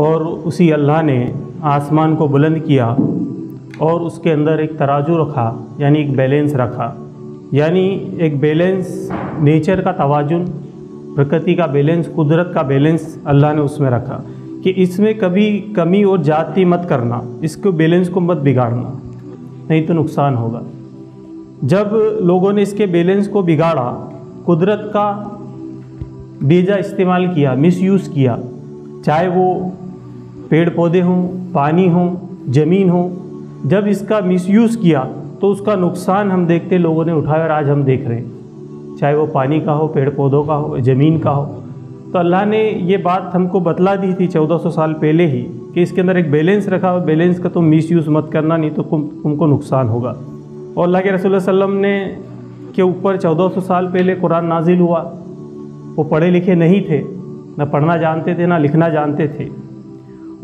और उसी अल्लाह ने आसमान को बुलंद किया और उसके अंदर एक तराजू रखा, यानी एक बैलेंस रखा। यानी एक बैलेंस, नेचर का तवाजुन, प्रकृति का बैलेंस, कुदरत का बैलेंस अल्लाह ने उसमें रखा कि इसमें कभी कमी और जाति मत करना, इसको बैलेंस को मत बिगाड़ना, नहीं तो नुकसान होगा। जब लोगों ने इसके बैलेंस को बिगाड़ा, कुदरत का बेजा इस्तेमाल किया, मिसयूज़ किया, चाहे वो पेड़ पौधे हों, पानी हो, ज़मीन हो, जब इसका मिसयूज़ किया तो उसका नुकसान हम देखते लोगों ने उठाया और आज हम देख रहे हैं। चाहे वो पानी का हो पेड़ पौधों का हो, ज़मीन का हो। तो अल्लाह ने ये बात हमको बतला दी थी 1400 साल पहले ही, कि इसके अंदर एक बैलेंस रखा हुआ बैलेंस का तुम मिस यूज़ मत करना, नहीं तो तुम, तुमको नुकसान होगा। और अल्लाह के रसूल वसल्लम ने के ऊपर 1400 साल पहले कुरान नाजिल हुआ। वो पढ़े लिखे नहीं थे, ना पढ़ना जानते थे, ना लिखना जानते थे।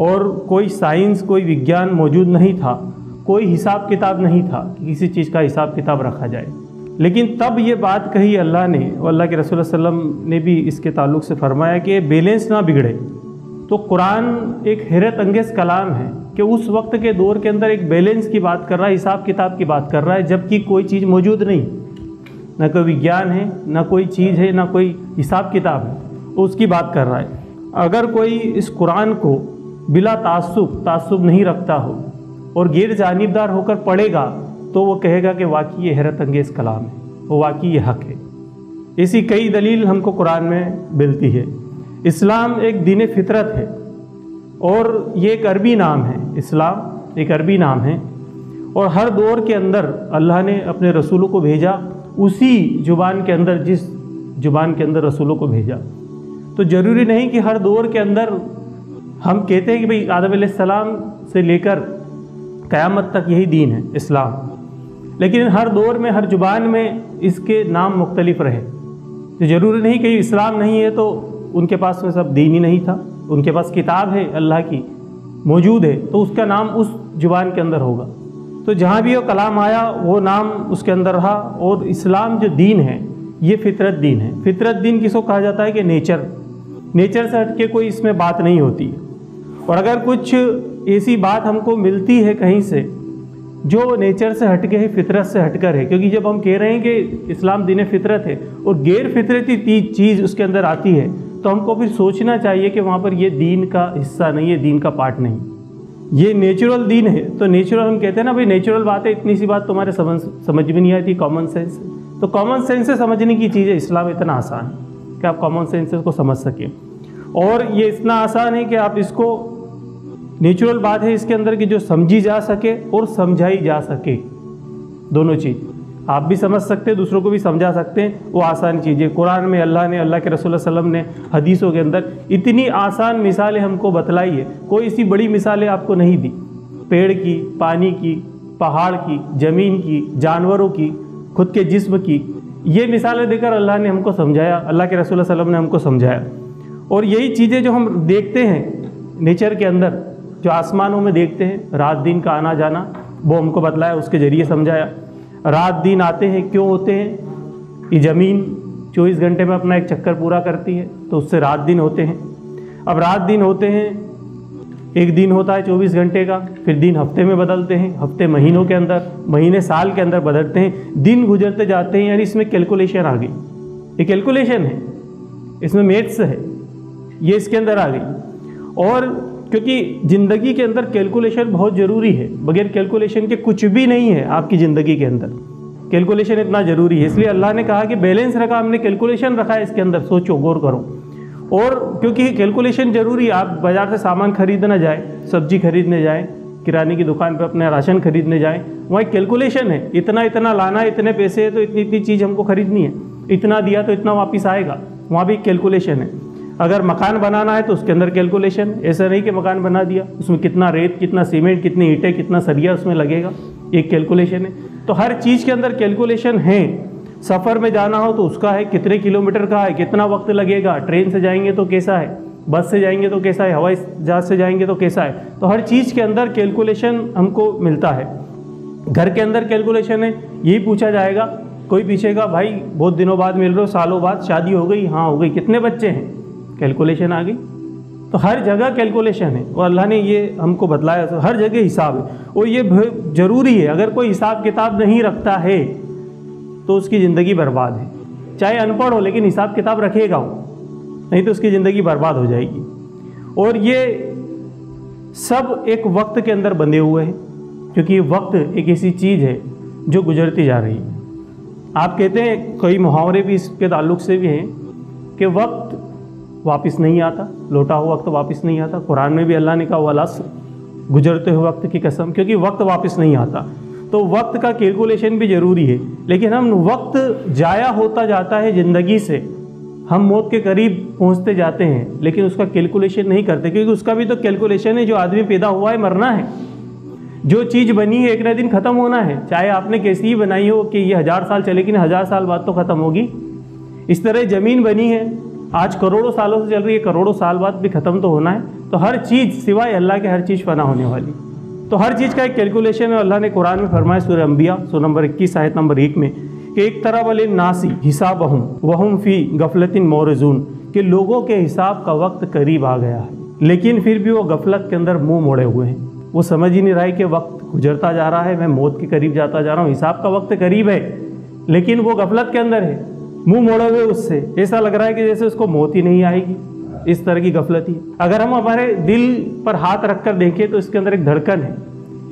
और कोई साइंस, कोई विज्ञान मौजूद नहीं था, कोई हिसाब किताब नहीं था कि किसी चीज़ का हिसाब किताब रखा जाए। लेकिन तब ये बात कही अल्लाह ने और अल्लाह के रसूल वसल्लम ने भी इसके ताल्लुक से फरमाया कि बैलेंस ना बिगड़े। तो कुरान एक हैरत अंगेज़ कलाम है कि उस वक्त के दौर के अंदर एक बैलेंस की बात कर रहा है, हिसाब किताब की बात कर रहा है, जबकि कोई चीज़ मौजूद नहीं। न कोई विज्ञान है, न कोई चीज़ है, न कोई हिसाब किताब है, उसकी बात कर रहा है। अगर कोई इस कुरान को बिला तासुब तासुब नहीं रखता हो और गैर जानबदार होकर पढ़ेगा तो वो कहेगा कि वाकई ये हैरत अंगेज़ कलाम है, वो वाकई ये हक है। ऐसी कई दलील हमको कुरान में मिलती है। इस्लाम एक दीन फितरत है और ये एक अरबी नाम है, इस्लाम एक अरबी नाम है। और हर दौर के अंदर अल्लाह ने अपने रसूलों को भेजा, उसी ज़ुबान के अंदर, जिस ज़ुबान के अंदर रसूलों को भेजा। तो ज़रूरी नहीं कि हर दौर के अंदर हम कहते हैं कि भाई आदम सलाम से लेकर क़यामत तक यही दीन है, इस्लाम। लेकिन हर दौर में, हर ज़ुबान में इसके नाम मुख्तलिफ़ रहे। तो ज़रूरी नहीं कि इस्लाम नहीं है तो उनके पास में सब दीन ही नहीं था। उनके पास किताब है, अल्लाह की मौजूद है तो उसका नाम उस ज़ुबान के अंदर होगा। तो जहाँ भी वो कलाम आया, वो नाम उसके अंदर रहा और इस्लाम जो दीन है, ये फितरत दीन है। फितरत दीन किसको कहा जाता है कि नेचर। नेचर से हट के कोई इसमें बात नहीं होती। और अगर कुछ ऐसी बात हमको मिलती है कहीं से, जो नेचर से हटके है, फितरत से हटकर है। क्योंकि जब हम कह रहे हैं कि इस्लाम दिन फितरत है और गैर फितरती चीज़ उसके अंदर आती है तो हमको फिर सोचना चाहिए कि वहाँ पर ये दीन का हिस्सा नहीं है, दीन का पार्ट नहीं। ये नेचुरल दीन है तो नेचुरल हम कहते हैं ना, भाई, नेचुरल बात है, इतनी सी बात तुम्हारे समझ समझ में नहीं आती कॉमन सेंस तो कॉमन सेंस से समझने की चीज़ है, इस्लाम इतना आसान है। कि आप कॉमन सेंस को समझ सकें। और ये इतना आसान है कि आप इसको नेचुरल बात है इसके अंदर कि जो समझी जा सके और समझाई जा सके। दोनों चीज़। आप भी समझ सकते हैं, दूसरों को भी समझा सकते हैं, वो आसान चीज़ कुरान में अल्लाह ने, अल्लाह के रसूल वसल्लम ने हदीसों के अंदर इतनी आसान मिसालें हमको बतलाई है। कोई इसी बड़ी मिसालें आपको नहीं दी। पेड़ की, पानी की, पहाड़ की, ज़मीन की, जानवरों की, खुद के जिस्म की ये मिसालें देकर अल्लाह ने हमको समझाया, अल्लाह के रसूल वसल्लम ने हमको समझाया। और यही चीज़ें जो हम देखते हैं नेचर के अंदर, जो आसमानों में देखते हैं, रात दिन का आना जाना, वो हमको बतलाया, उसके ज़रिए समझाया। रात दिन आते हैं, क्यों होते हैं? ये ज़मीन चौबीस घंटे में अपना एक चक्कर पूरा करती है तो उससे रात दिन होते हैं। अब रात दिन होते हैं एक दिन होता है चौबीस घंटे का, फिर दिन हफ़्ते में बदलते हैं, हफ़्ते महीनों के अंदर, महीने साल के अंदर बदलते हैं, दिन गुजरते जाते हैं, यानी इसमें कैलकुलेशन आ गई। ये कैलकुलेशन है, इसमें मेथ्स है, ये इसके अंदर आ गई। और क्योंकि ज़िंदगी के अंदर कैलकुलेशन बहुत ज़रूरी है, बगैर कैलकुलेशन के कुछ भी नहीं है आपकी ज़िंदगी के अंदर। कैलकुलेशन इतना ज़रूरी है, इसलिए अल्लाह ने कहा कि बैलेंस रखा, हमने कैलकुलेशन रखा है इसके अंदर, सोचो, गौर करो। और क्योंकि कैलकुलेशन ज़रूरी आप बाज़ार से सामान खरीदना जाए, सब्ज़ी खरीदने जाए, किराने की दुकान पर अपने राशन खरीदने जाए, वहाँ एक कैलकुलेशन है, इतना इतना लाना है, इतने पैसे है तो इतनी इतनी चीज़ हमको खरीदनी है, इतना दिया तो इतना वापस आएगा, वहाँ भी कैलकुलेशन है। अगर मकान बनाना है तो उसके अंदर कैलकुलेशन ऐसा नहीं कि मकान बना दिया, उसमें कितना रेत, कितना सीमेंट कितनी ईंटें, कितना सरिया उसमें लगेगा, एक कैलकुलेशन है। तो हर चीज़ के अंदर कैलकुलेशन है सफ़र में जाना हो तो उसका है, कितने किलोमीटर का है, कितना वक्त लगेगा, ट्रेन से जाएँगे तो कैसा है, बस से जाएँगे तो कैसा है, हवाई जहाज़ से जाएँगे तो कैसा है तो हर चीज़ के अंदर कैलकुलेशन हमको मिलता है। घर के अंदर कैलकुलेशन है, यही पूछा जाएगा, कोई पूछेगा, भाई, बहुत दिनों बाद मिल रहे हो, सालों बाद, शादी हो गई? हाँ हो गई। कितने बच्चे हैं? कैलकुलेशन आ गई। तो हर जगह कैलकुलेशन है, और अल्लाह ने ये हमको बतलाया तो हर जगह हिसाब है, और ये ज़रूरी है, अगर कोई हिसाब किताब नहीं रखता है तो उसकी ज़िंदगी बर्बाद है। चाहे अनपढ़ हो, लेकिन हिसाब किताब रखेगा वो। नहीं तो उसकी ज़िंदगी बर्बाद हो जाएगी। और ये सब एक वक्त के अंदर बंधे हुए हैं, क्योंकि वक्त एक ऐसी चीज़ है जो गुजरती जा रही है। आप कहते हैं, कई मुहावरे भी इसके ताल्लुक से भी हैं कि वक्त वापस नहीं आता, लौटा हुआ वक्त वापस नहीं आता। कुरान में भी अल्लाह ने कहा वलस गुजरते हुए वक्त की कसम, क्योंकि वक्त वापस नहीं आता। तो वक्त का कैलकुलेशन भी ज़रूरी है। लेकिन हम वक्त जाया होता जाता है ज़िंदगी से। हम मौत के करीब पहुँचते जाते हैं, लेकिन उसका कैलकुलेशन नहीं करते, क्योंकि उसका भी तो कैलकुलेशन है, जो आदमी पैदा हुआ है, मरना है। जो चीज़ बनी है, एक ना दिन ख़त्म होना है। चाहे आपने कैसी ही बनाई हो कि ये हज़ार साल चले, लेकिन हज़ार साल बाद तो ख़त्म होगी। इस तरह ज़मीन बनी है, आज करोड़ों सालों से चल रही है, करोड़ों साल बाद भी ख़त्म तो होना है। तो हर चीज़ सिवाय अल्लाह के हर चीज़ फना होने वाली। तो हर चीज़ का एक कैलकुलेशन है। अल्लाह ने कुरान में फरमाया सूर्य अम्बिया सो नंबर इक्कीस, आयत नंबर एक में, कि एक तरह वाले नासी हिसाब वहम वहम फ़ी गफलतिन मोरजून, कि लोगों के हिसाब का वक्त करीब आ गया है। लेकिन फिर भी वो गफलत के अंदर मुँह मोड़े हुए हैं। वो समझ ही नहीं रहा है कि वक्त गुजरता जा रहा है, मैं मौत के करीब जाता जा रहा हूँ, हिसाब का वक्त करीब है। लेकिन वो गफलत के अंदर है, मुँह मोड़े हुए उससे। ऐसा लग रहा है कि जैसे उसको मौत ही नहीं आएगी। इस तरह की गफलत ही। अगर हम हमारे दिल पर हाथ रख कर देखें तो इसके अंदर एक धड़कन है।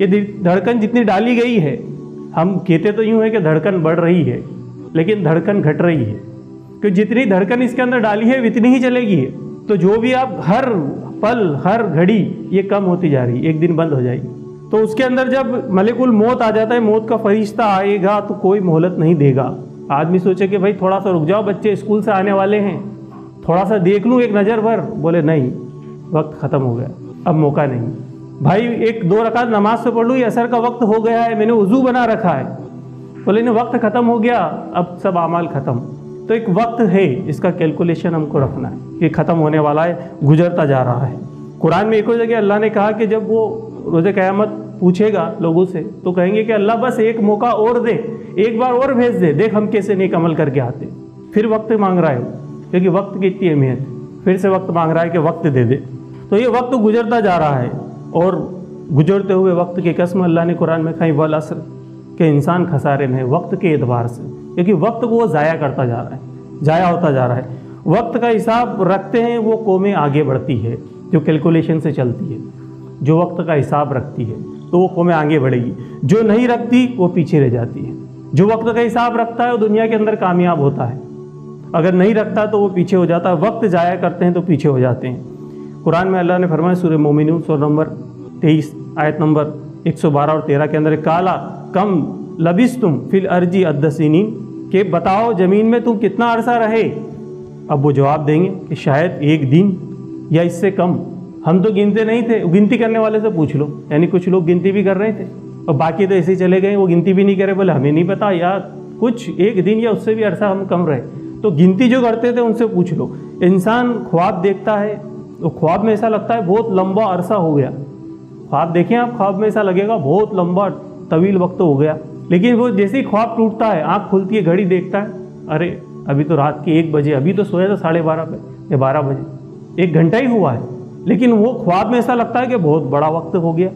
ये धड़कन जितनी डाली गई है, हम कहते तो यूँ है कि धड़कन बढ़ रही है, लेकिन धड़कन घट रही है। क्योंकि जितनी धड़कन इसके अंदर डाली है इतनी ही चलेगी। है तो जो भी आप, हर पल, हर घड़ी, ये कम होती जा रही है, एक दिन बंद हो जाएगी। तो उसके अंदर जब मलिकुल मौत आ जाता है, मौत का फरिश्ता आएगा तो कोई मोहलत नहीं देगा। आदमी सोचे कि भाई थोड़ा सा रुक जाओ, बच्चे स्कूल से आने वाले हैं। थोड़ा सा देख लूँ एक नज़र भर। बोले, नहीं, वक्त ख़त्म हो गया। अब मौका नहीं। भाई, एक दो रकात नमाज़ से पढ़ लूँ, ये असर का वक्त हो गया है, मैंने वज़ू बना रखा है। बोले, नहीं, वक्त ख़त्म हो गया, अब सब अमाल ख़त्म। तो एक वक्त है, इसका कैलकुलेशन हमको रखना है। कि ख़त्म होने वाला है, गुजरता जा रहा है। कुरान में एक और जगह अल्लाह ने कहा कि जब वो रोज़ क़यामत पूछेगा लोगों से तो कहेंगे कि, अल्लाह, बस एक मौका और दे, एक बार और भेज दे, देख हम कैसे नेक अमल करके आते फिर वक्त मांग रहा है क्योंकि वक्त की इतनी अहमियत। फिर से वक्त मांग रहा है कि वक्त दे दे। तो ये वक्त गुजरता जा रहा है और गुजरते हुए वक्त की कसम अल्लाह ने कुरान में खाई, वल असर, के इंसान खसारे में वक्त के एतबार से। क्योंकि वक्त को वो ज़ाया करता जा रहा है, ज़ाया होता जा रहा है। वक्त का हिसाब रखते हैं, वो कौमें आगे बढ़ती है, जो कैलकुलेशन से चलती है, जो वक्त का हिसाब रखती है तो वो कौमें आगे बढ़ेगी। जो नहीं रखती, वो पीछे रह जाती है। जो वक्त का हिसाब रखता है, वो दुनिया के अंदर कामयाब होता है। अगर नहीं रखता तो वो पीछे हो जाता है वक्त जाया करते हैं तो पीछे हो जाते हैं। कुरान में अल्लाह ने फरमाया सूर्य मोमिन सौ नंबर तेईस, आयत नंबर 112 और 13 के अंदर, काला कम लबिस तुम फिल अर्जी अद्दसिन के बताओ ज़मीन में तुम कितना अरसा रहे? अब वो जवाब देंगे कि शायद एक दिन या इससे कम। हम तो गिनते नहीं थे, गिनती करने वाले से पूछ लो। यानी कुछ लोग गिनती भी कर रहे थे, और बाकी तो ऐसे ही चले गए, वो गिनती भी नहीं करे, बोले, हमें नहीं पता यार, कुछ एक दिन या उससे भी अरसा हम कम रहे। तो गिनती जो करते थे उनसे पूछ लो। इंसान ख्वाब देखता है तो ख्वाब में ऐसा लगता है बहुत लंबा अरसा हो गया। ख्वाब देखें आप, ख्वाब में ऐसा लगेगा बहुत लंबा तवील वक्त हो गया। लेकिन वो जैसे ही ख्वाब टूटता है, आँख खुलती है, घड़ी देखता है, अरे, अभी तो रात के एक बजे, अभी तो सोया था साढ़े बारह बजे या बारह बजे। एक घंटा ही हुआ है। लेकिन वो ख्वाब में ऐसा लगता है कि बहुत बड़ा वक्त हो गया।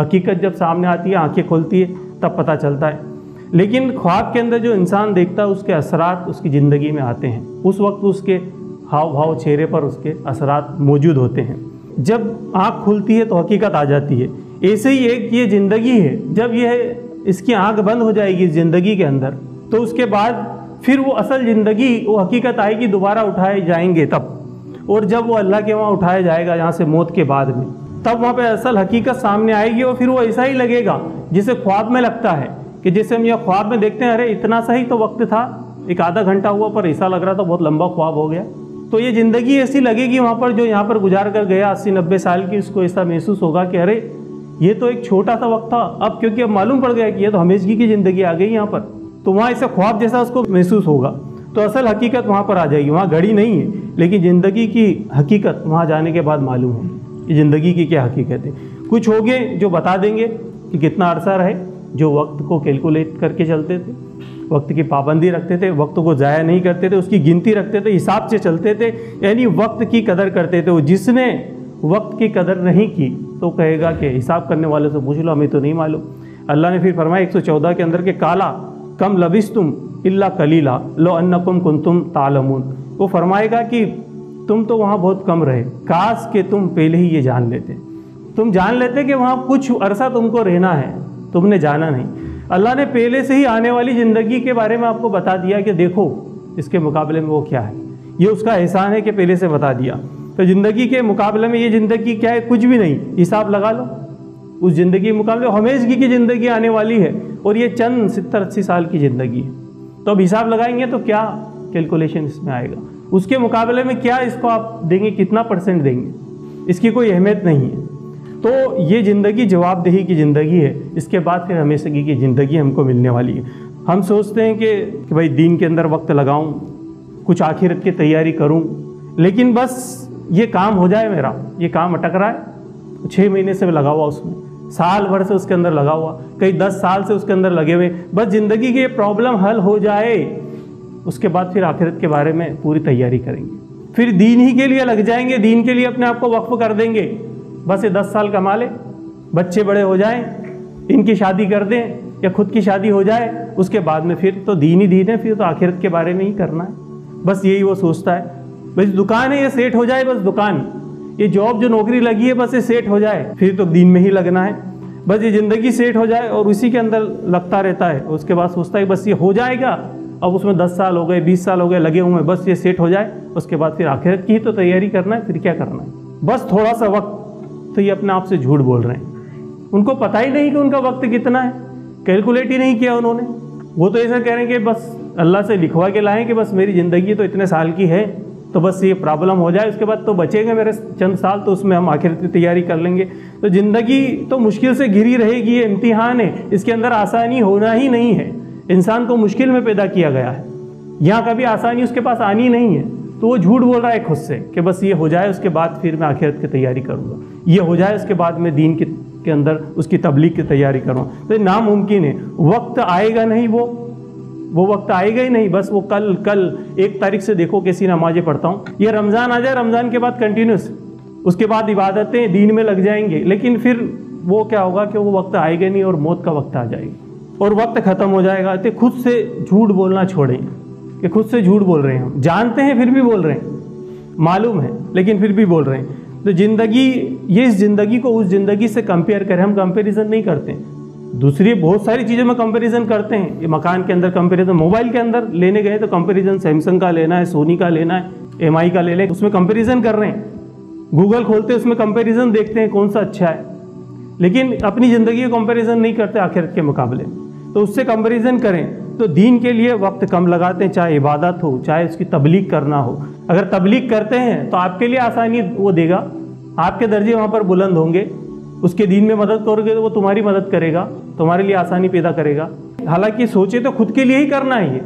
हकीकत जब सामने आती है, आँखें खुलती है, तब पता चलता है। लेकिन ख्वाब के अंदर जो इंसान देखता है, उसके असरात उसकी ज़िंदगी में आते हैं। उस वक्त उसके हाव भाव चेहरे पर उसके असरात मौजूद होते हैं। जब आँख खुलती है तो हकीकत आ जाती है। ऐसे ही एक ये ज़िंदगी है, जब यह इसकी आँख बंद हो जाएगी ज़िंदगी के अंदर तो उसके बाद फिर वो असल ज़िंदगी, वो हकीकत आएगी, दोबारा उठाए जाएँगे तब। और जब वो अल्लाह के वहाँ उठाया जाएगा, यहाँ से मौत के बाद में, तब वहाँ पे असल हकीकत सामने आएगी और फिर वो ऐसा ही लगेगा, जिसे ख्वाब में लगता है। कि जैसे हम यह ख्वाब में देखते हैं, अरे इतना सा ही तो वक्त था, एक आधा घंटा हुआ, पर ऐसा लग रहा था बहुत लंबा ख्वाब हो गया। तो ये ज़िंदगी ऐसी लगेगी वहाँ पर जो यहाँ पर गुजार कर गया अस्सी नब्बे साल की, उसको ऐसा महसूस होगा कि अरे, ये तो एक छोटा सा वक्त था। अब क्योंकि अब मालूम पड़ गया कि ये तो हमेशगी की ज़िंदगी आ गई यहाँ पर तो वहाँ ऐसा ख्वाब जैसा उसको महसूस होगा। तो असल हकीकत वहाँ पर आ जाएगी, वहाँ घड़ी नहीं है, लेकिन ज़िंदगी की हकीकत वहाँ जाने के बाद मालूम होगी ज़िंदगी की क्या हकीकत है। कुछ हो गए जो बता देंगे कि कितना अरसा रहे जो वक्त को कैलकुलेट करके चलते थे, वक्त की पाबंदी रखते थे, वक्त को ज़ाया नहीं करते थे, उसकी गिनती रखते थे, हिसाब से चलते थे, यानी वक्त की कदर करते थे। वो जिसने वक्त की कदर नहीं की तो कहेगा कि हिसाब करने वाले से पूछ लो, हमें तो नहीं मालूम। अल्लाह ने फिर फरमाया 114 के अंदर के काला, कम लबिस तुम इल्ला कलीला, लो अन्नकुम कुन तुम तालमून। वो फरमाएगा कि तुम तो वहाँ बहुत कम रहे, काश के तुम पहले ही ये जान लेते। तुम जान लेते कि वहाँ कुछ अरसा तुमको रहना है। तुमने जाना नहीं। अल्लाह ने पहले से ही आने वाली ज़िंदगी के बारे में आपको बता दिया कि देखो, इसके मुकाबले में वो क्या है। ये उसका एहसान है कि पहले से बता दिया। तो ज़िंदगी के मुकाबले में ये ज़िंदगी क्या है? कुछ भी नहीं। हिसाब लगा लो। उस ज़िंदगी के मुकाबले हमेशगी की ज़िंदगी आने वाली है और ये चंद सत्तर अस्सी साल की ज़िंदगी है। तो अब हिसाब लगाएँगे तो क्या कैलकुलेशन इसमें आएगा? उसके मुकाबले में क्या इसको आप देंगे? कितना परसेंट देंगे? इसकी कोई अहमियत नहीं है। तो ये ज़िंदगी जवाबदेही की ज़िंदगी है। इसके बाद फिर हमेशा की ज़िंदगी हमको मिलने वाली है। हम सोचते हैं कि, कि भाई दीन के अंदर वक्त लगाऊँ कुछ आखिरत की तैयारी करूँ लेकिन बस ये काम हो जाए मेरा। ये काम अटक रहा है। छः महीने से लगा हुआ उसमें। साल भर से उसके अंदर लगा हुआ। कई दस साल से उसके अंदर लगे हुए। बस ज़िंदगी की प्रॉब्लम हल हो जाए उसके बाद फिर आखिरत के बारे में पूरी तैयारी करेंगे। फिर दीन ही के लिए लग जाएँगे। दीन के लिए अपने आप को वक्फ कर देंगे। बस ये दस साल कमा ले, बच्चे बड़े हो जाएँ, इनकी शादी कर दें या खुद की शादी हो जाए, उसके बाद में फिर तो दीन ही दीन है, फिर तो आखिरत के बारे में ही करना है। बस यही वो सोचता है। बस दुकान है, ये सेट हो जाए, बस दुकान। ये जॉब जो नौकरी लगी है, बस ये सेट हो जाए, फिर तो दीन में ही लगना है। बस ये ज़िंदगी सेट हो जाए और उसी के अंदर लगता रहता है। उसके बाद सोचता है बस ये हो जाएगा, अब उसमें दस साल हो गए, बीस साल हो गए, लगे हुए बस ये सेट हो जाए, उसके बाद फिर आखिरत की ही तो तैयारी करना है, फिर क्या करना है? बस थोड़ा सा वक्त तो ये अपने आप से झूठ बोल रहे हैं। उनको पता ही नहीं कि उनका वक्त कितना है। कैलकुलेट ही नहीं किया उन्होंने। वो तो ऐसा कह रहे हैं कि बस अल्लाह से लिखवा के लाएँ कि बस मेरी ज़िंदगी तो इतने साल की है तो बस ये प्रॉब्लम हो जाए, उसके बाद तो बचेंगे मेरे चंद साल तो उसमें हम आखिर की तैयारी कर लेंगे। तो ज़िंदगी तो मुश्किल से घिरी रहेगी, ये इम्तिहान है। इसके अंदर आसानी होना ही नहीं है। इंसान को मुश्किल में पैदा किया गया है। यहाँ कभी आसानी उसके पास आनी नहीं है। तो वो झूठ बोल रहा है खुद से कि बस ये हो जाए, उसके बाद फिर मैं आखिरत की तैयारी करूँगा। ये हो जाए, उसके बाद मैं दीन के के अंदर उसकी तबलीग की तैयारी करूँ। तो ये नामुमकिन है। वक्त आएगा नहीं वो। वो वक्त आएगा ही नहीं। बस वो कल कल, एक तारीख से देखो कैसी नमाजें पढ़ता हूँ। ये रमज़ान आ जाए, रमज़ान के बाद कंटिन्यूस उसके बाद इबादतें दीन में लग जाएँगे। लेकिन फिर वो क्या होगा कि वो वक्त आएगा नहीं और मौत का वक्त आ जाएगा। और वक्त ख़त्म हो जाएगा। तो खुद से झूठ बोलना छोड़ें। कि खुद से झूठ बोल रहे हैं हम। जानते हैं, फिर भी बोल रहे हैं। मालूम है, लेकिन फिर भी बोल रहे हैं। तो ज़िंदगी, ये इस ज़िंदगी को उस ज़िंदगी से कंपेयर करें, हम कंपेरिजन नहीं करते दूसरी, बहुत सारी चीज़ों में कंपैरिजन करते हैं। ये मकान के अंदर कंपैरिजन मोबाइल के अंदर लेने गए तो कंपैरिजन सैमसंग का लेना है सोनी का लेना है एमआई का ले लें, उसमें कंपैरिजन कर रहे हैं। गूगल खोलते हैं उसमें कंपैरिजन देखते हैं, कौन सा अच्छा है। लेकिन अपनी ज़िंदगी का कंपैरिजन नहीं करते आखिर के मुकाबले। तो उससे कंपैरिजन करें। तो दीन के लिए वक्त कम लगाते हैं, चाहे इबादत हो, चाहे उसकी तबलीग करना हो। अगर तबलीग करते हैं तो आपके लिए आसानी वो देगा। आपके दर्जे वहाँ पर बुलंद होंगे। उसके दीन में मदद करोगे तो वो तुम्हारी मदद करेगा, तुम्हारे लिए आसानी पैदा करेगा। हालाँकि सोचे तो खुद के लिए ही करना है ये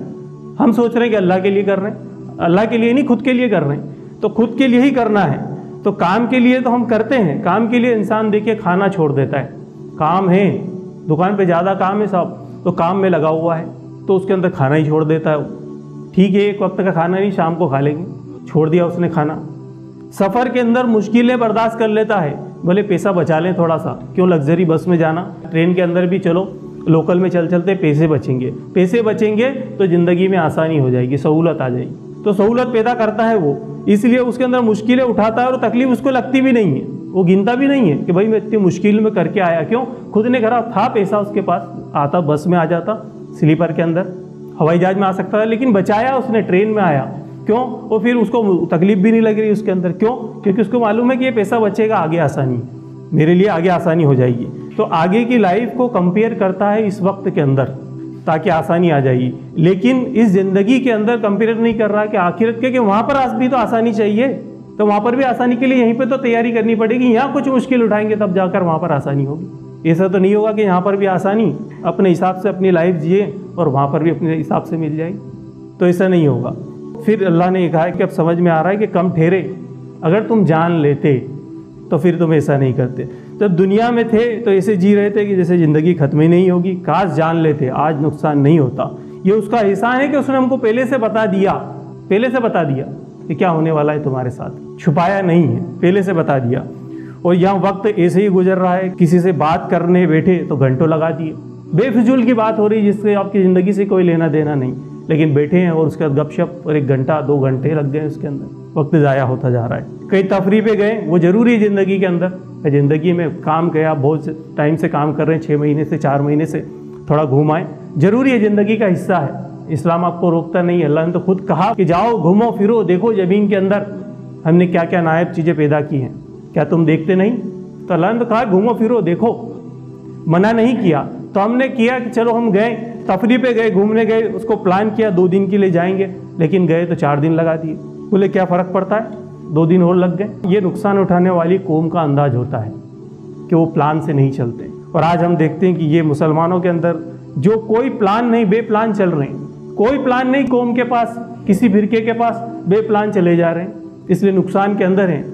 हम सोच रहे हैं कि अल्लाह के लिए कर रहे हैं। अल्लाह के लिए नहीं, खुद के लिए कर रहे हैं। तो खुद के लिए ही करना है। तो काम के लिए तो हम करते हैं। काम के लिए इंसान देखिए खाना छोड़ देता है। काम है। दुकान पे ज़्यादा काम है सब। तो काम में लगा हुआ है। तो उसके अंदर खाना ही छोड़ देता है ठीक है, एक वक्त का खाना नहीं, शाम को खा लेंगे। छोड़ दिया उसने खाना। सफ़र के अंदर मुश्किलें बर्दाश्त कर लेता है। भले पैसा बचा लें थोड़ा सा क्यों लग्जरी बस में जाना? ट्रेन के अंदर भी चलो लोकल में चल चलते पैसे बचेंगे। पैसे बचेंगे तो ज़िंदगी में आसानी हो जाएगी, सहूलत आ जाएगी। तो सहूलत पैदा करता है वो। इसलिए उसके अंदर मुश्किलें उठाता है और तकलीफ़ उसको लगती भी नहीं है। वो गिनता भी नहीं है कि भाई मैं इतनी मुश्किल में करके आया क्यों? खुद ने करा, था पैसा उसके पास, आता बस में आ जाता। स्लीपर के अंदर। हवाई जहाज़ में आ सकता था, लेकिन बचाया उसने, ट्रेन में आया। क्यों? और फिर उसको तकलीफ़ भी नहीं लग रही उसके अंदर। क्यों? क्योंकि उसको मालूम है कि ये पैसा बचेगा आगे आसानी। मेरे लिए आगे आसानी हो जाएगी। तो आगे की लाइफ को कंपेयर करता है इस वक्त के अंदर, ताकि आसानी आ जाएगी। लेकिन इस ज़िंदगी के अंदर कंपेयर नहीं कर रहा कि आखिरत के कि वहाँ पर आज भी तो आसानी चाहिए। तो वहाँ पर भी आसानी के लिए यहीं पे तो तैयारी करनी पड़ेगी। यहाँ कुछ मुश्किल उठाएँगे, तब जाकर वहाँ पर आसानी होगी। ऐसा तो नहीं होगा कि यहाँ पर भी आसानी अपने हिसाब से अपनी लाइफ जिए और वहाँ पर भी अपने हिसाब से मिल जाएगी तो ऐसा नहीं होगा। फिर अल्लाह ने कहा है कि अब समझ में आ रहा है कि कम ठहरे। अगर तुम जान लेते तो फिर तुम ऐसा नहीं करते। जब दुनिया में थे तो ऐसे जी रहे थे कि जैसे ज़िंदगी खत्म ही नहीं होगी। काश जान लेते, आज नुकसान नहीं होता। ये उसका एहसान है कि उसने हमको पहले से बता दिया। पहले से बता दिया कि क्या होने वाला है तुम्हारे साथ। छुपाया नहीं है, पहले से बता दिया। और यहाँ वक्त ऐसे ही गुजर रहा है, किसी से बात करने बैठे तो घंटों लगा दिए। बेफिजूल की बात हो रही है जिससे आपकी ज़िंदगी से कोई लेना देना नहीं। लेकिन बैठे हैं और उसके बाद गपशप और एक घंटा, दो घंटे लग गए उसके अंदर। वक्त ज़ाया होता जा रहा है। कई तफरी पे गए, वो ज़रूरी है ज़िंदगी के अंदर। ज़िंदगी में काम किया बहुत टाइम से काम कर रहे हैं छः महीने से, चार महीने से, थोड़ा घूम आए ज़रूरी है ज़िंदगी का हिस्सा है। इस्लाम आपको रोकता नहीं अल्लाह ने तो खुद कहा कि जाओ, घूमो, फिरो, देखो ज़मीन के अंदर हमने क्या क्या नायब चीज़ें पैदा की हैं। क्या तुम देखते नहीं? तो अल्लाह ने तो कहा, घूमो, फिरो, देखो। मना नहीं किया। तो हमने किया कि चलो हम गए, तफरी पे गए, घूमने गए, उसको प्लान किया, दो दिन के लिए जाएँगे, लेकिन गए तो चार दिन लगा दिए। बोले, क्या फ़र्क पड़ता है? दो दिन और लग गए। ये नुकसान उठाने वाली कौम का अंदाज होता है कि वो प्लान से नहीं चलते। और आज हम देखते हैं कि ये मुसलमानों के अंदर जो कोई प्लान नहीं बे प्लान चल रहे हैं। कोई प्लान नहीं कौम के पास, किसी फिरके के पास बे प्लान चले जा रहे हैं। इसलिए नुकसान के अंदर हैं,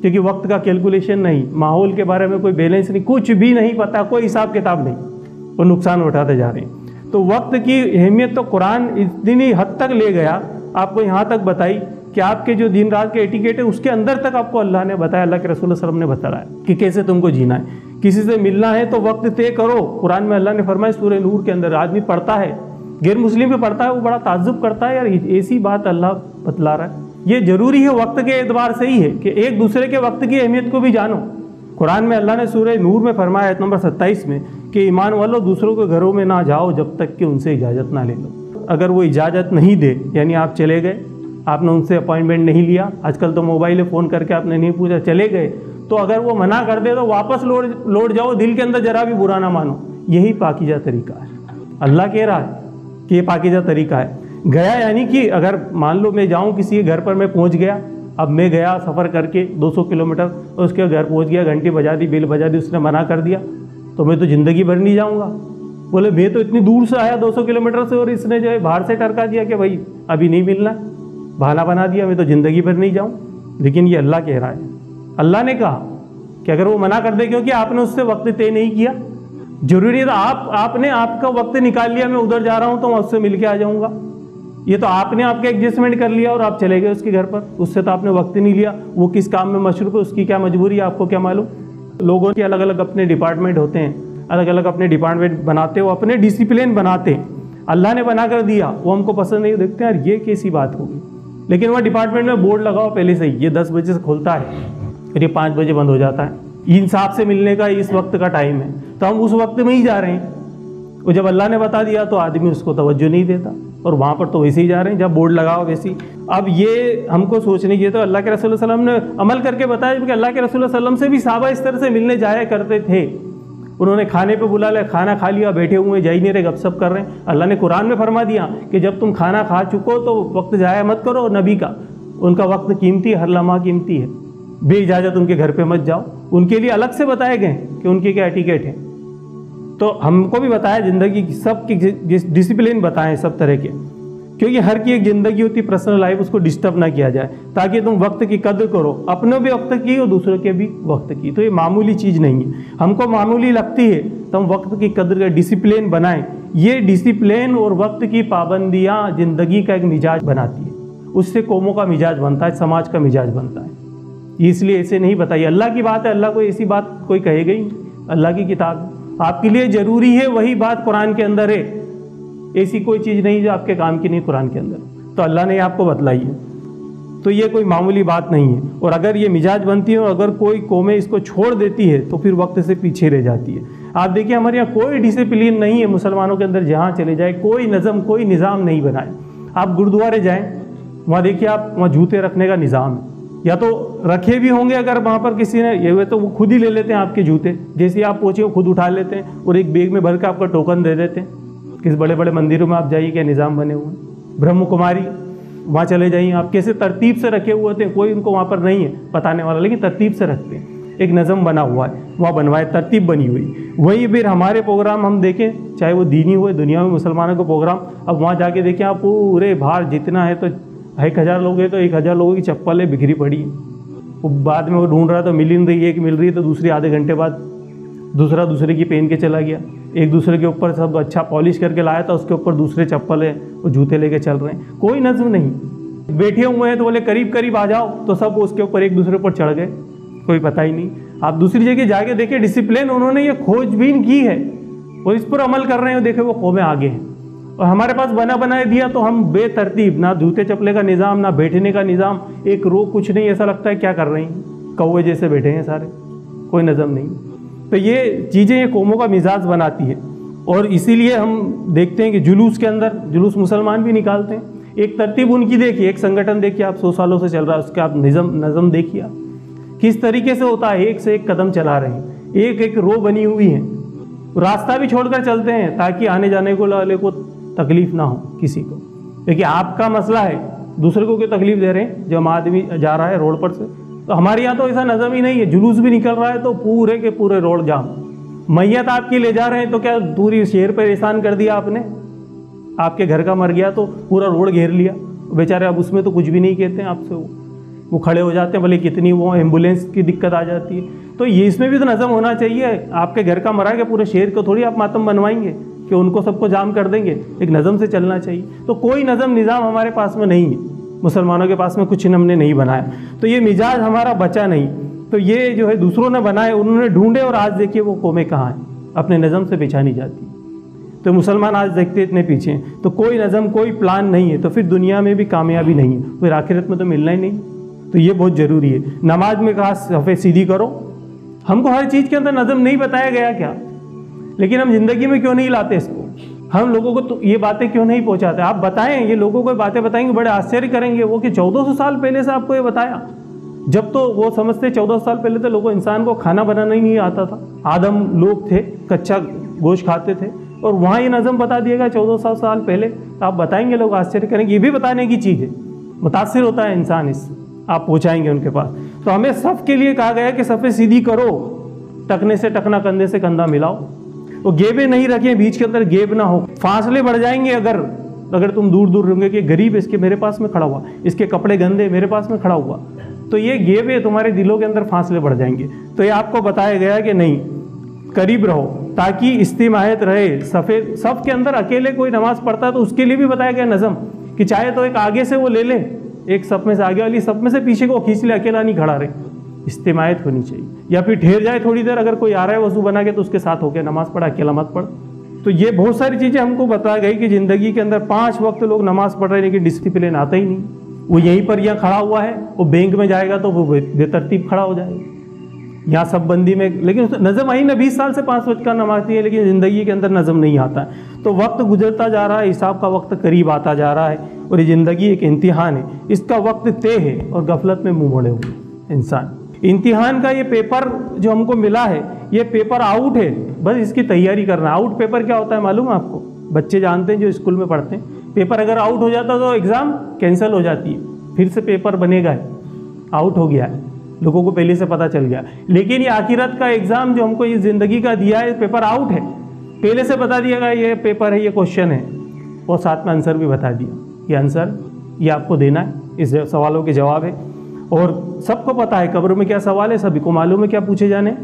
क्योंकि वक्त का कैलकुलेशन नहीं। माहौल के बारे में कोई बैलेंस नहीं, कुछ भी नहीं पता, कोई हिसाब किताब नहीं। वो नुकसान उठाते जा रहे हैं। तो वक्त की अहमियत तो कुरान इतनी हद तक ले गया, आपको यहाँ तक बताई कि आपके जो दिन रात के एटिकेट है, उसके अंदर तक आपको अल्लाह ने बताया, अल्लाह के रसूल वसल्लम ने बताया कि कैसे तुमको जीना है। किसी से मिलना है तो वक्त तय करो। कुरान में अल्लाह ने फरमाया सूर्य नूर के अंदर आदमी पढ़ता है गैर मुस्लिम भी पढ़ता है, वो बड़ा ताजुब करता है, यार ऐसी बात अल्लाह बतला रहा है। ये ज़रूरी है वक्त के एतबार से ही है कि एक दूसरे के वक्त की अहमियत को भी जानो। कुरान में अल्लाह ने सूर्य नूर में फरमाया नंबर सत्ताईस में कि ईमान वालों दूसरों के घरों में ना जाओ, जब तक कि उनसे इजाज़त ना ले लो। अगर वो इजाज़त नहीं दे, यानी आप चले गए, आपने उनसे अपॉइंटमेंट नहीं लिया, आजकल तो मोबाइल फ़ोन करके आपने नहीं पूछा, चले गए तो अगर वो मना कर दे तो वापस लौट लौट जाओ, दिल के अंदर जरा भी बुरा ना मानो। यही पाकिजा तरीका है। अल्लाह कह रहा है कि ये पाकिजा तरीका है। गया यानी कि अगर मान लो मैं जाऊँ किसी घर पर, मैं पहुँच गया, अब मैं गया सफ़र करके 200 किलोमीटर और उसके घर पहुँच गया, घंटी बजा दी, बिल बजा दी, उसने मना कर दिया। तो मैं तो ज़िंदगी भर नहीं जाऊँगा। बोले, मैं तो इतनी दूर से आया 200 किलोमीटर से, और इसने जो है बाहर से टरका दिया कि भाई, अभी नहीं मिलना। बहाना बना दिया, मैं तो ज़िंदगी भर नहीं जाऊँ। लेकिन ये अल्लाह कह रहा है। अल्लाह ने कहा कि अगर वो मना कर दे, क्योंकि आपने उससे वक्त तय नहीं किया। ज़रूरी है, आप, आपने आपका वक्त निकाल लिया, मैं उधर जा रहा हूँ तो मैं उससे मिल के आ जाऊँगा। ये तो आपने आपके एडजस्टमेंट कर लिया, और आप चले गए उसके घर पर। उससे तो आपने वक्त नहीं लिया। वो किस काम में मशरूफ है, उसकी क्या मजबूरी है, आपको क्या मालूम? लोगों के अलग अलग अपने डिपार्टमेंट होते हैं अलग अलग अपने डिपार्टमेंट बनाते हो अपने डिसिप्लिन बनाते अल्लाह ने बना कर दिया, वो हमको पसंद नहीं, देखते यार, ये कैसी बात होगी? लेकिन वह डिपार्टमेंट में बोर्ड लगाओ, पहले से ये दस बजे से खुलता है, फिर ये पाँच बजे बंद हो जाता है। इन इंसाफ से मिलने का इस वक्त का टाइम है। तो हम उस वक्त में ही जा रहे हैं। और जब अल्लाह ने बता दिया तो आदमी उसको तवज्जो नहीं देता। और वहाँ पर तो वैसे ही जा रहे हैं जब बोर्ड लगाओ वैसे ही। अब ये हमको सोचने की तो अल्लाह के रसूल वसल्लम ने अमल करके बताया कि अल्लाह के रसूल वसल्लम से भी साहबा इस तरह से मिलने जाया करते थे। उन्होंने खाने पे बुला लिया, खाना खा लिया, बैठे हुए, जा ही नहीं रहे, गपशप कर रहे हैं। अल्लाह ने कुरान में फरमा दिया कि जब तुम खाना खा चुको तो वक्त जाया मत करो नबी का। उनका वक्त कीमती, हर लम्हा कीमती है। बे इजाज़त उनके घर पे मत जाओ। उनके लिए अलग से बताए गए कि उनके क्या टिकट है। तो हमको भी बताया ज़िंदगी की सब की डिसिप्लिन बताएँ सब तरह के। क्योंकि हर की एक ज़िंदगी होती पर्सनल लाइफ उसको डिस्टर्ब ना किया जाए, ताकि तुम वक्त की कदर करो, अपने भी वक्त की और दूसरों के भी वक्त की। तो ये मामूली चीज़ नहीं है। हमको मामूली लगती है तो हम वक्त की कदर का डिसिप्लिन बनाएँ। ये डिसिप्लिन और वक्त की पाबंदियाँ ज़िंदगी का एक मिजाज बनाती है। उससे कौमों का मिजाज बनता है, समाज का मिजाज बनता है। इसलिए ऐसे नहीं बताइए। अल्लाह की बात है, अल्लाह को ऐसी बात कोई कहेगा ही अल्लाह की किताब आपके लिए ज़रूरी है, वही बात कुरान के अंदर है। ऐसी कोई चीज़ नहीं जो आपके काम की नहीं कुरान के अंदर। तो अल्लाह ने आपको बतलाई है। तो ये कोई मामूली बात नहीं है। और अगर ये मिजाज बनती है और अगर कोई कौमें इसको छोड़ देती है तो फिर वक्त से पीछे रह जाती है। आप देखिए, हमारे यहाँ कोई डिसिप्लिन नहीं है मुसलमानों के अंदर, जहाँ चले जाए, कोई नज़म, कोई निज़ाम नहीं बनाए। आप गुरुद्वारे जाएँ, वहाँ देखिए आप, वहाँ जूते रखने का निज़ाम है। या तो रखे भी होंगे अगर वहाँ पर किसी ने, ये हुए तो वो खुद ही ले लेते हैं आपके जूते। जैसे आप पहुँचे वो खुद उठा लेते हैं और एक बैग में भर के आपका टोकन दे देते हैं। किस बड़े बड़े मंदिरों में आप जाइए, क्या निज़ाम बने हुए हैं? ब्रह्म कुमारी वहाँ चले जाइए। आप कैसे तरतीब से रखे हुए थे कोई उनको वहाँ पर नहीं है, बताने वाला, लेकिन तरतीब से रखते हैं। एक नज़म बना हुआ है, वहाँ बनवाए, तरतीब बनी हुई। वही फिर हमारे प्रोग्राम हम देखें, चाहे वो दीनी हुए दुनिया में मुसलमानों का प्रोग्राम अब वहाँ जाके देखें आप पूरे बाहर जितना है तो एक हज़ार लोग हैं तो एक हज़ार लोगों की चप्पलें बिखरी पड़ी। वो बाद में वो ढूंढ रहा तो मिल ही नहीं रही एक मिल रही है तो दूसरी आधे घंटे बाद दूसरा दूसरे की पहन के चला गया। एक दूसरे के ऊपर सब अच्छा पॉलिश करके लाया था, उसके ऊपर दूसरे चप्पल है वो जूते लेके चल रहे हैं। कोई नज्म नहीं। बैठे हुए हैं तो बोले, करीब करीब आ जाओ। तो सब उसके ऊपर एक दूसरे पर चढ़ गए। कोई पता ही नहीं। आप दूसरी जगह जाके देखिए डिसिप्लिन उन्होंने ये खोजबीन की है। और इस पर अमल कर रहे हैं देखे, वो कौमें आगे हैं। और हमारे पास बना बनाए दिया तो हम बेतरतीब, ना जूते चपले का निज़ाम, ना बैठने का निज़ाम, एक रो कुछ नहीं, ऐसा लगता है क्या कर रहे हैं? कौए जैसे बैठे हैं सारे, कोई नज़म नहीं। तो ये चीज़ें, ये कौमों का मिजाज बनाती है। और इसीलिए हम देखते हैं कि जुलूस के अंदर, जुलूस मुसलमान भी निकालते हैं। एक तरतीब उनकी देखिए, एक संगठन देखिए, आप सौ सालों से चल रहा है, उसके आप निज़म, नज़म देखिए किस तरीके से होता है, एक से एक कदम चला रहे हैं। एक एक रो बनी हुई है। रास्ता भी छोड़कर चलते हैं, ताकि आने जाने को वाले को तकलीफ़ ना हो किसी को। देखिए, आपका मसला है, दूसरे को क्यों तकलीफ़ दे रहे हैं? जब हम आदमी जा रहा है रोड पर से तो हमारे यहाँ तो ऐसा नज़म ही नहीं है, जुलूस भी निकल रहा है तो पूरे के पूरे रोड जाम। मैयत आपकी ले जा रहे हैं तो क्या पूरी शेर पर एहसान कर दिया आपने? आपके घर का मर गया तो पूरा रोड घेर लिया। बेचारे अब उसमें तो कुछ भी नहीं कहते हैं आपसे वो। वो खड़े हो जाते हैं, भले कितनी वो एंबुलेंस की दिक्कत आ जाती है। तो ये इसमें भी तो नज़म होना चाहिए, आपके घर का मरा के पूरे शेर को थोड़ी आप मातम बनवाएँगे। कि उनको सबको जाम कर देंगे। एक नज़म से चलना चाहिए। तो कोई नज़म निज़ाम हमारे पास में नहीं है। मुसलमानों के पास में कुछ हमने नहीं बनाया। तो ये मिजाज हमारा बचा नहीं। तो ये जो है दूसरों ने बनाए, उन्होंने ढूंढे और आज देखिए वो कौमें कहाँ हैं। अपने नज़म से पहचानी जाती। तो मुसलमान आज देखते इतने पीछे हैं। तो कोई नज़म, कोई प्लान नहीं है। तो फिर दुनिया में भी कामयाबी नहीं है। फिर आखिरत में तो मिलना ही नहीं। तो ये बहुत ज़रूरी है। नमाज़ में कहा, सफ़े सीधी करो। हमको हर चीज़ के अंदर नज़म नहीं बताया गया क्या? लेकिन हम ज़िंदगी में क्यों नहीं लाते इसको? हम लोगों को तो ये बातें क्यों नहीं पहुंचाते? आप बताएँ, ये लोगों को बातें बताएँगे, बड़े आश्चर्य करेंगे वो कि 1400 साल पहले से आपको ये बताया। जब तो वो समझते चौदह साल पहले तो लोगों, इंसान को खाना बनाना ही नहीं आता था। आदम लोग थे, कच्चा गोश्त खाते थे। और वहाँ ये नज़म बता दिया गया चौदह सौ साल पहले। तो आप बताएँगे, लोग आश्चर्य करेंगे। ये भी बताने की चीज़ है। मुतासर होता है इंसान इससे आप पहुँचाएँगे उनके पास। तो हमें सब के लिए कहा गया कि सफ़े सीधी करो, टकने से टकना, कंधे से कंधा मिलाओ। वो गेबे नहीं रखें, बीच के अंदर गेब ना हो। फासले बढ़ जाएँगे अगर अगर तुम दूर दूर रहोगे कि गरीब इसके मेरे पास में खड़ा हुआ, इसके कपड़े गंदे मेरे पास में खड़ा हुआ तो ये गेब तुम्हारे दिलों के अंदर फासले बढ़ जाएँगे। तो ये आपको बताया गया कि नहीं, करीब रहो, ताकि इस्तीमायत रहे, सफ़ेद, सब के अंदर अकेले कोई नमाज़ पढ़ता है तो उसके लिए भी बताया गया नज़म, कि चाहे तो एक आगे से वो ले ले, एक सब में से आगे वाली, सब में से पीछे को खींच ले, अकेला नहीं खड़ा रहे। इस्तेमायत होनी चाहिए। या फिर ठहर जाए थोड़ी देर, अगर कोई आ रहा है वज़ू बना के तो उसके साथ होकर नमाज़ पढ़ा, अकेला मत पढ़। तो ये बहुत सारी चीज़ें हमको बताई गई कि ज़िंदगी के अंदर पाँच वक्त लोग नमाज़ पढ़ रहे हैं, लेकिन डिसिप्लिन आता ही नहीं। वो यहीं पर यहाँ खड़ा हुआ है, वो बैंक में जाएगा तो वो बेतरतीब खड़ा हो जाएगा। यहाँ सब बंदी में, लेकिन नज़म आई ना बीस साल से पाँच वक्त का नमाज़ नमाजती है, लेकिन ज़िंदगी के अंदर नज़म नहीं आता। तो वक्त गुजरता जा रहा है, हिसाब का वक्त करीब आता जा रहा है, और ये ज़िंदगी एक इम्तिहान है। इसका वक्त तय है, और गफलत में मुँह मोड़े हुए इंसान। इम्तिहान का ये पेपर जो हमको मिला है, ये पेपर आउट है। बस इसकी तैयारी करना। आउट पेपर क्या होता है मालूम है आपको? बच्चे जानते हैं, जो स्कूल में पढ़ते हैं। पेपर अगर आउट हो जाता तो एग्ज़ाम कैंसिल हो जाती है। फिर से पेपर बनेगा है। आउट हो गया है। लोगों को पहले से पता चल गया। लेकिन ये आखिरत का एग्ज़ाम जो हमको ये ज़िंदगी का दिया है पेपर आउट है। पहले से बता दिया गया ये पेपर है, ये क्वेश्चन है। और साथ में आंसर भी बता दिया। ये आंसर ये आपको देना है। इस सवालों के जवाब है। और सबको पता है कब्र में क्या सवाल है, सभी को मालूम है क्या पूछे जाने?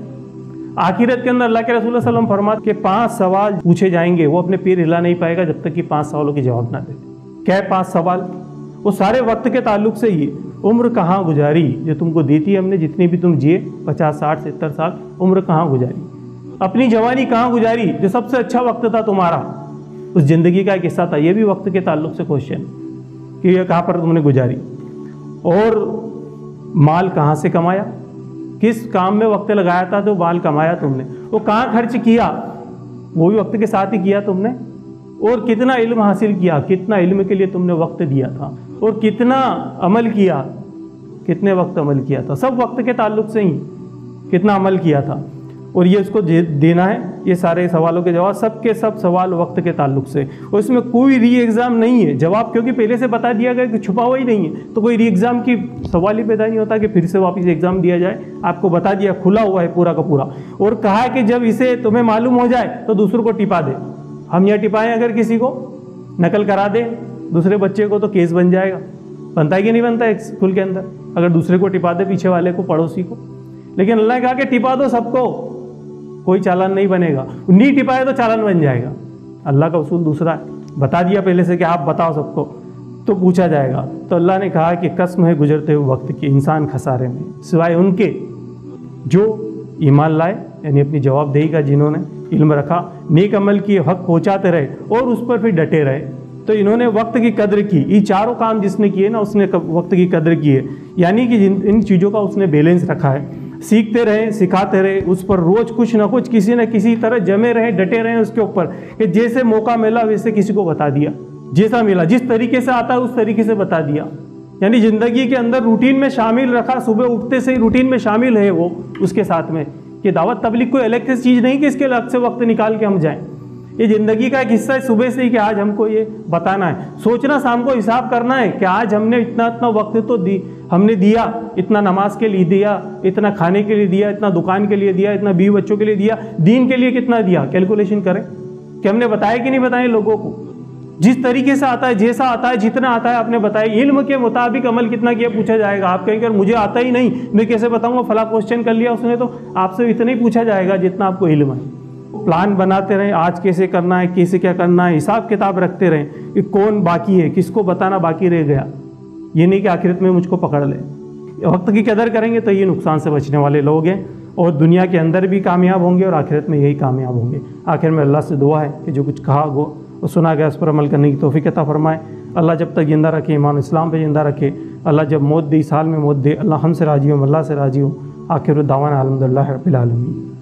आखिरत के अंदर अल्लाह के रसूल सल्लम फरमात के पाँच सवाल पूछे जाएँगे, वो अपने पैर हिला नहीं पाएगा जब तक कि पाँच सवालों के जवाब ना दे। क्या है पाँच सवाल? वो सारे वक्त के ताल्लुक से ही उम्र कहाँ गुजारी? जो तुमको दी थी हमने, जितनी भी तुम जिए, पचास, साठ, सत्तर साल, उम्र कहाँ गुजारी? अपनी जवानी कहाँ गुजारी, जो सबसे अच्छा वक्त था तुम्हारा? उस ज़िंदगी का एक हिस्सा था। ये भी वक्त के ताल्लुक से क्वेश्चन कि ये कहाँ पर तुमने गुजारी? और माल कहाँ से कमाया? किस काम में वक्त लगाया था तो माल कमाया तुमने? वो कहाँ खर्च किया? वो भी वक्त के साथ ही किया तुमने। और कितना इल्म हासिल किया? कितना इल्म के लिए तुमने वक्त दिया था? और कितना अमल किया? कितने वक्त अमल किया था? सब वक्त के ताल्लुक से ही कितना अमल किया था? और ये उसको देना है, ये सारे सवालों के जवाब सब के सब सवाल वक्त के ताल्लुक से। और इसमें कोई री एग्ज़ाम नहीं है। जवाब क्योंकि पहले से बता दिया गया कि छुपा हुआ ही नहीं है। तो कोई री एग्ज़ाम की सवाल ही पैदा नहीं होता कि फिर से वापस एग्ज़ाम दिया जाए। आपको बता दिया, खुला हुआ है पूरा का पूरा। और कहा कि जब इसे तुम्हें मालूम हो जाए तो दूसरों को टिपा दे। हम यह टिपाएँ अगर किसी को, नकल करा दें, दूसरे बच्चे को तो केस बन जाएगा। बनता है कि नहीं बनता है स्कूल के अंदर? अगर दूसरे को टिपा दे, पीछे वाले को, पड़ोसी को। लेकिन अल्लाह ने कहा कि टिपा दो सबको। कोई चालान नहीं बनेगा। नहीं टिपाए तो चालान बन जाएगा। अल्लाह का उसूल दूसरा है। बता दिया पहले से कि आप बताओ सबको। तो पूछा जाएगा तो अल्लाह ने कहा कि कस्म है गुजरते हुए वक्त की इंसान खसारे में। सिवाय उनके, जो ईमान लाए, यानी अपनी जवाबदेही का जिन्होंने इल्म रखा, नेक अमल किए, हक पहुँचाते रहे, और उस पर फिर डटे रहे। तो इन्होंने वक्त की कदर की, ये चारों काम जिसने किए ना, उसने वक्त की कदर की है यानी कि जिन इन चीज़ों का उसने बैलेंस रखा है। सीखते रहे, सिखाते रहे, उस पर रोज़ कुछ ना कुछ किसी न किसी तरह जमे रहें, डटे रहें उसके ऊपर कि जैसे मौका मिला, वैसे किसी को बता दिया। जैसा मिला, जिस तरीके से आता है उस तरीके से बता दिया। यानी ज़िंदगी के अंदर रूटीन में शामिल रखा, सुबह उठते से ही रूटीन में शामिल है वो, उसके साथ में। कि दावत तबलीग कोई अलग से चीज़ नहीं कि इसके अलग से वक्त निकाल के हम जाएँ। ये ज़िंदगी का एक हिस्सा है, सुबह से ही कि आज हमको ये बताना है। सोचना, शाम को हिसाब करना है कि आज हमने इतना इतना वक्त तो दी, हमने दिया, इतना नमाज़ के लिए दिया, इतना खाने के लिए दिया, इतना दुकान के लिए दिया, इतना बीवी बच्चों के लिए दिया, दीन के लिए कितना दिया? कैलकुलेशन करें। कि हमने बताया कि नहीं बताया लोगों को? जिस तरीके से आता है, जैसा आता है, जितना आता है, आपने बताया। इल्म के मुताबिक अमल कितना किया, पूछा जाएगा। आप कहेंगे मुझे आता ही नहीं। मैं कैसे बताऊँगा? फला क्वेश्चन कर लिया उसने तो। आपसे इतना ही पूछा जाएगा जितना आपको इल्म है। प्लान बनाते रहें, आज कैसे करना है, कैसे क्या करना है, हिसाब किताब रखते रहें कि कौन बाकी है, किसको बताना बाकी रह गया। ये नहीं कि आखिरत में मुझको पकड़ ले। वक्त की कदर करेंगे तो ये नुकसान से बचने वाले लोग हैं और दुनिया के अंदर भी कामयाब होंगे और आखिरत में यही कामयाब होंगे। आखिर में अल्लाह से दुआ है कि जो कुछ कहा गो और सुना गया, उस पर अमल करने की तोफ़ी अता फरमाए। अल्लाह जब तक ज़िंदा रखे, ईमान इस्लाम पर ज़िंदा रखे, अल्लाह जब मौत दी साल में मौत दे, अल्लाह हम से राज़ी हो अल्लाह से राज़ी हो, आखिर दावाना अलहमदिल्ला रबालमी